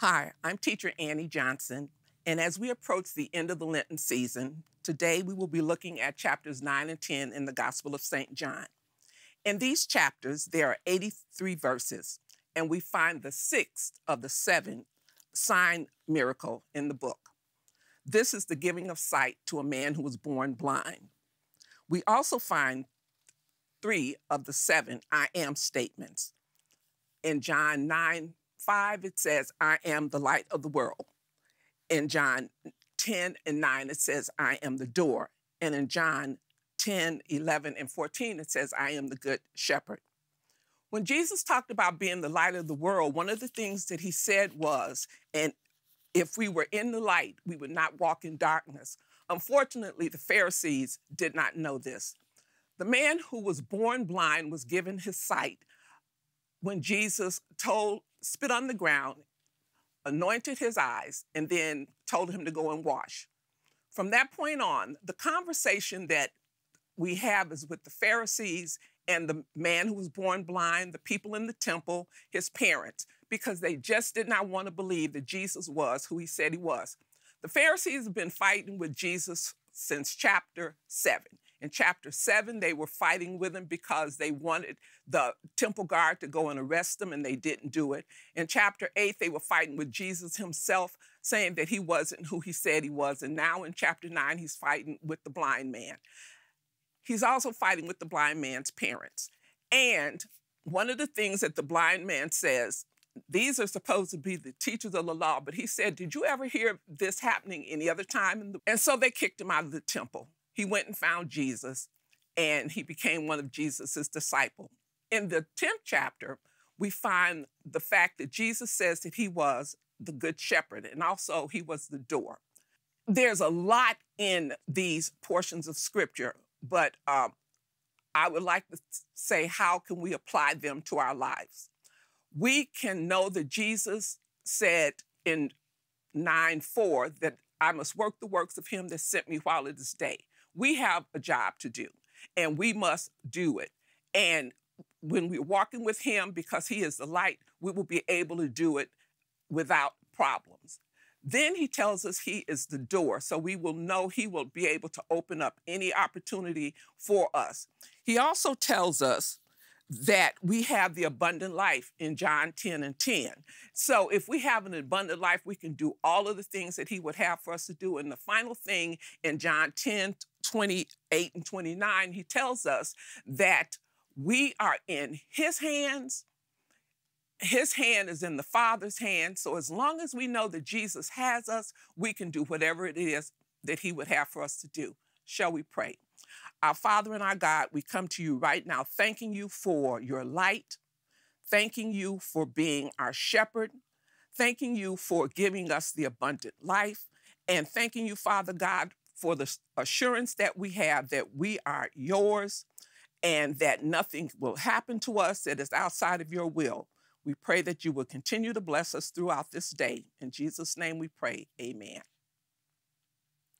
Hi, I'm teacher Annie Johnson, and as we approach the end of the Lenten season, today we will be looking at chapters 9 and 10 in the Gospel of St. John. In these chapters, there are 83 verses, and we find the sixth of the seven sign miracle in the book. This is the giving of sight to a man who was born blind. We also find three of the seven I am statements. In John 9 5, it says, I am the light of the world. In John 10 and 9, it says, I am the door. And in John 10, 11, and 14, it says, I am the good shepherd. When Jesus talked about being the light of the world, one of the things that he said was, and if we were in the light, we would not walk in darkness. Unfortunately, the Pharisees did not know this. The man who was born blind was given his sight when Jesus told, spit on the ground, anointed his eyes, and then told him to go and wash. From that point on, the conversation that we have is with the Pharisees and the man who was born blind, the people in the temple, his parents, because they just did not want to believe that Jesus was who he said he was. The Pharisees have been fighting with Jesus since chapter 7. In chapter 7, they were fighting with him because they wanted the temple guard to go and arrest them, and they didn't do it. In chapter 8, they were fighting with Jesus himself, saying that he wasn't who he said he was. And now in chapter 9, he's fighting with the blind man. He's also fighting with the blind man's parents. And one of the things that the blind man says, these are supposed to be the teachers of the law, but he said, Did you ever hear this happening any other time? And so they kicked him out of the temple he went and found Jesus and he became one of Jesus's disciples. In the 10th chapter, we find the fact that Jesus says that he was the good shepherd and also he was the door. There's a lot in these portions of scripture, but um, I would like to say, how can we apply them to our lives? We can know that Jesus said in 9 4 that I must work the works of him that sent me while it is day we have a job to do and we must do it. And when we're walking with Him, because He is the light, we will be able to do it without problems. Then He tells us He is the door, so we will know He will be able to open up any opportunity for us. He also tells us that we have the abundant life in John 10 and 10. So if we have an abundant life, we can do all of the things that he would have for us to do. And the final thing in John 10, 28 and 29, he tells us that we are in his hands. His hand is in the Father's hand. So as long as we know that Jesus has us, we can do whatever it is that he would have for us to do. Shall we pray? Our Father and our God, we come to you right now, thanking you for your light, thanking you for being our shepherd, thanking you for giving us the abundant life, and thanking you, Father God, for the assurance that we have that we are yours and that nothing will happen to us that is outside of your will. We pray that you will continue to bless us throughout this day. In Jesus' name we pray, amen.